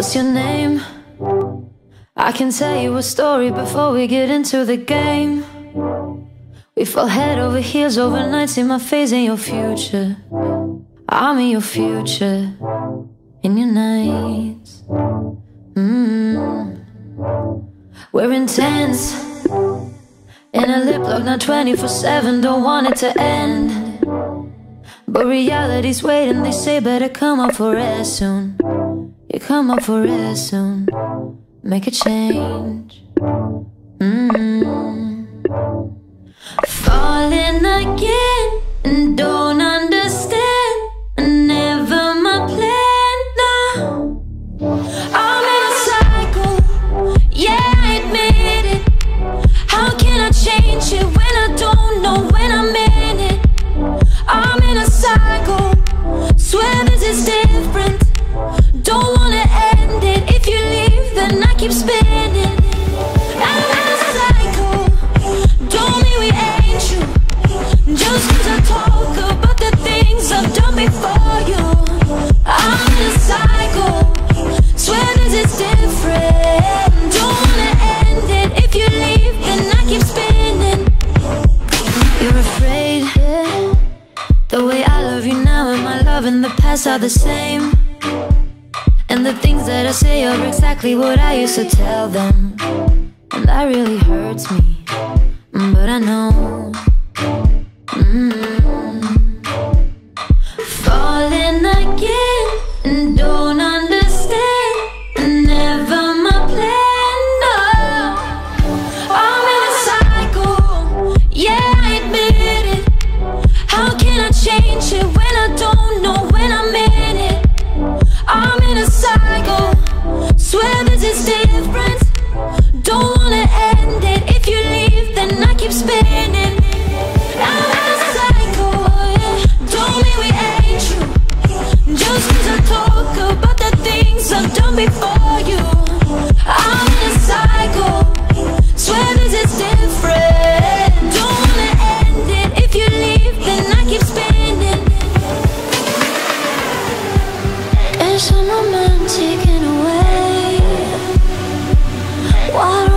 What's your name? I can tell you a story before we get into the game. We fall head over heels overnight, see my face in your future. I'm in your future, in your nights. Mm. We're intense, in a lip lock, not 24 7, don't want it to end. But reality's waiting, they say better come up for air soon. You come up for air soon, make a change. Mm. Falling again and I keep spinning. You're afraid. The way I love you now, and my love in the past are the same. And the things that I say are exactly what I used to tell them. And that really hurts me. But I know. when I don't know when I'm in it. I'm in a cycle, swear this is different. Don't wanna end it. If you leave, then I keep spinning. I'm in a cycle, don't mean we ain't true. I talk about the things I've done before. so romantic in a way. Why